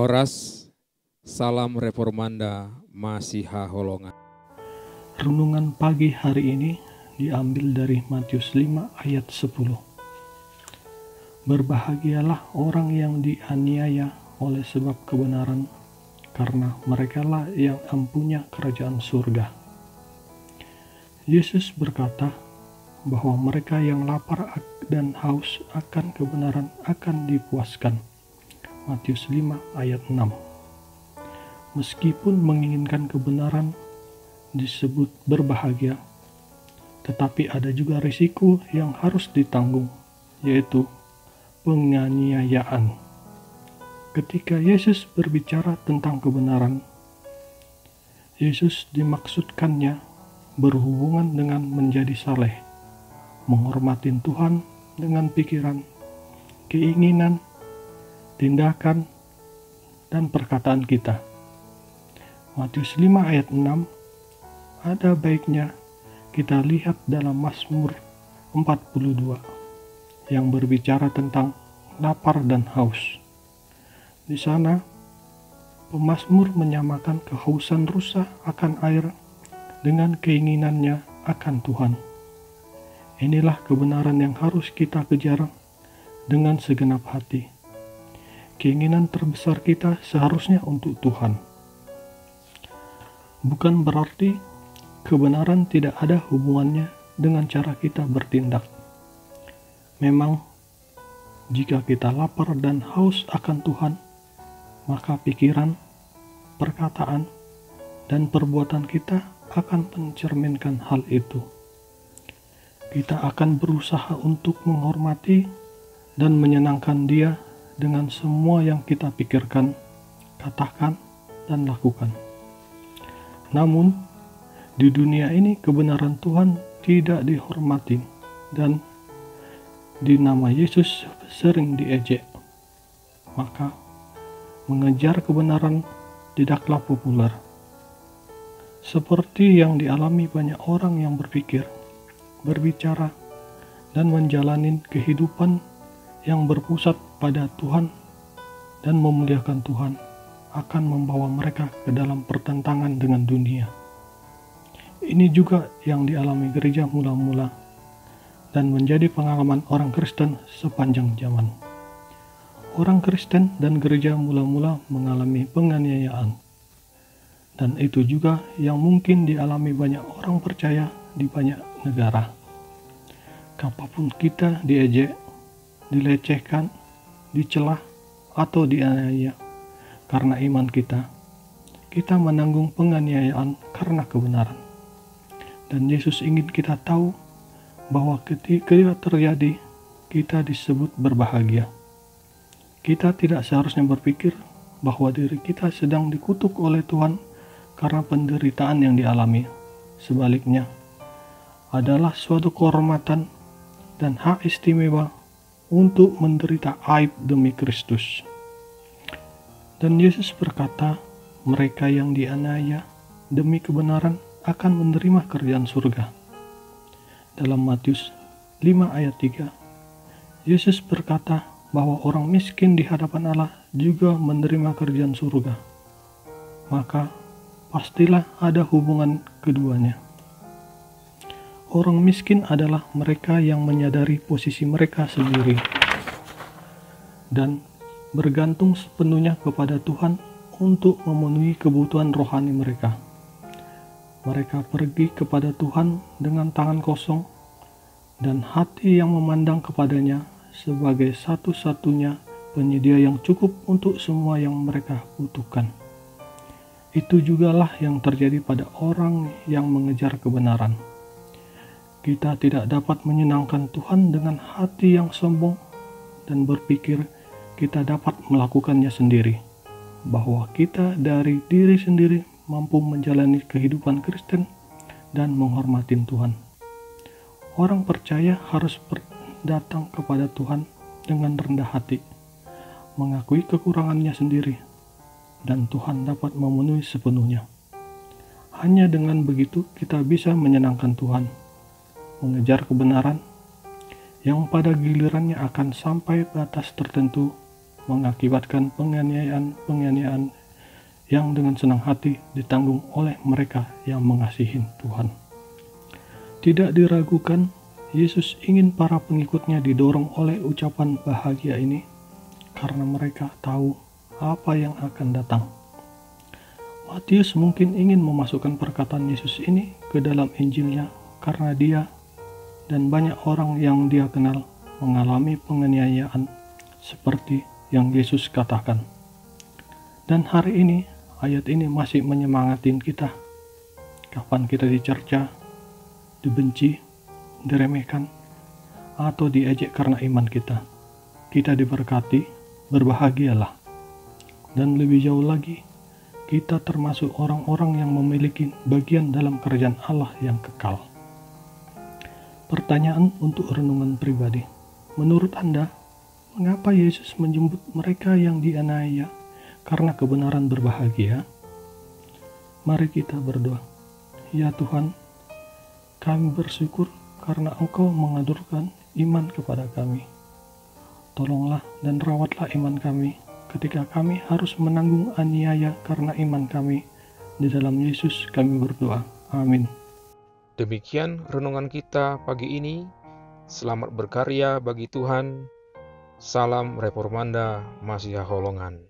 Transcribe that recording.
Horas, salam reformanda Masiha Holongan. Renungan pagi hari ini diambil dari Matius 5 ayat 10. Berbahagialah orang yang dianiaya oleh sebab kebenaran, karena merekalah yang empunya kerajaan surga. Yesus berkata bahwa mereka yang lapar dan haus akan kebenaran akan dipuaskan Matius 5 ayat 6. Meskipun menginginkan kebenaran disebut berbahagia, tetapi ada juga risiko yang harus ditanggung, yaitu penganiayaan. Ketika Yesus berbicara tentang kebenaran, Yesus dimaksudkannya berhubungan dengan menjadi saleh, menghormati Tuhan dengan pikiran, keinginan, tindakan, dan perkataan kita. Matius 5 ayat 6 ada baiknya kita lihat dalam Mazmur 42 yang berbicara tentang lapar dan haus. Di sana, pemazmur menyamakan kehausan rusa akan air dengan keinginannya akan Tuhan. Inilah kebenaran yang harus kita kejar dengan segenap hati keinginan terbesar kita seharusnya untuk Tuhan. Bukan berarti kebenaran tidak ada hubungannya dengan cara kita bertindak. Memang, jika kita lapar dan haus akan Tuhan, maka pikiran, perkataan, dan perbuatan kita akan mencerminkan hal itu. Kita akan berusaha untuk menghormati dan menyenangkan Dia dengan semua yang kita pikirkan, katakan, dan lakukan. Namun, di dunia ini kebenaran Tuhan tidak dihormati dan di nama Yesus sering diejek. Maka, mengejar kebenaran tidaklah populer. Seperti yang dialami banyak orang yang berpikir, berbicara, dan menjalani kehidupan yang berpusat pada Tuhan dan memuliakan Tuhan akan membawa mereka ke dalam pertentangan dengan dunia. Ini juga yang dialami gereja mula-mula dan menjadi pengalaman orang Kristen sepanjang zaman. Orang Kristen dan gereja mula-mula mengalami penganiayaan. Dan itu juga yang mungkin dialami banyak orang percaya di banyak negara. Kapan pun kita diejek, dilecehkan, dicelah, atau dianiaya karena iman kita, kita menanggung penganiayaan karena kebenaran. Dan Yesus ingin kita tahu bahwa ketika terjadi, kita disebut berbahagia. Kita tidak seharusnya berpikir bahwa diri kita sedang dikutuk oleh Tuhan karena penderitaan yang dialami. Sebaliknya, adalah suatu kehormatan dan hak istimewa untuk menderita aib demi Kristus. Dan Yesus berkata, mereka yang dianiaya demi kebenaran akan menerima kerjaan surga. Dalam Matius 5 ayat 3, Yesus berkata bahwa orang miskin di hadapan Allah juga menerima kerjaan surga. Maka pastilah ada hubungan keduanya. Orang miskin adalah mereka yang menyadari posisi mereka sendiri dan bergantung sepenuhnya kepada Tuhan untuk memenuhi kebutuhan rohani mereka. Mereka pergi kepada Tuhan dengan tangan kosong dan hati yang memandang kepadanya sebagai satu-satunya penyedia yang cukup untuk semua yang mereka butuhkan. Itu jugalah yang terjadi pada orang yang mengejar kebenaran kita tidak dapat menyenangkan Tuhan dengan hati yang sombong dan berpikir kita dapat melakukannya sendiri, bahwa kita dari diri sendiri mampu menjalani kehidupan Kristen dan menghormati Tuhan. Orang percaya harus datang kepada Tuhan dengan rendah hati, mengakui kekurangannya sendiri, dan Tuhan dapat memenuhi sepenuhnya. Hanya dengan begitu kita bisa menyenangkan Tuhan mengejar kebenaran yang pada gilirannya akan sampai batas tertentu mengakibatkan penganiayaan-penganiayaan yang dengan senang hati ditanggung oleh mereka yang mengasihi Tuhan. Tidak diragukan, Yesus ingin para pengikutnya didorong oleh ucapan bahagia ini karena mereka tahu apa yang akan datang. Matius mungkin ingin memasukkan perkataan Yesus ini ke dalam Injilnya karena dia dan banyak orang yang dia kenal mengalami penganiayaan seperti yang Yesus katakan. Dan hari ini ayat ini masih menyemangatin kita. Kapan kita dicerca, dibenci, diremehkan, atau diejek karena iman kita. Kita diberkati, berbahagialah. Dan lebih jauh lagi, kita termasuk orang-orang yang memiliki bagian dalam kerajaan Allah yang kekal. Pertanyaan untuk renungan pribadi. Menurut Anda, mengapa Yesus menjemput mereka yang dianiaya karena kebenaran berbahagia, mari kita berdoa. Ya Tuhan, kami bersyukur karena Engkau mengadurkan iman kepada kami. Tolonglah dan rawatlah iman kami ketika kami harus menanggung aniaya karena iman kami. Di dalam Yesus kami berdoa. Amin. Demikian renungan kita pagi ini. Selamat berkarya bagi Tuhan. Salam Reformanda Masih Holongan.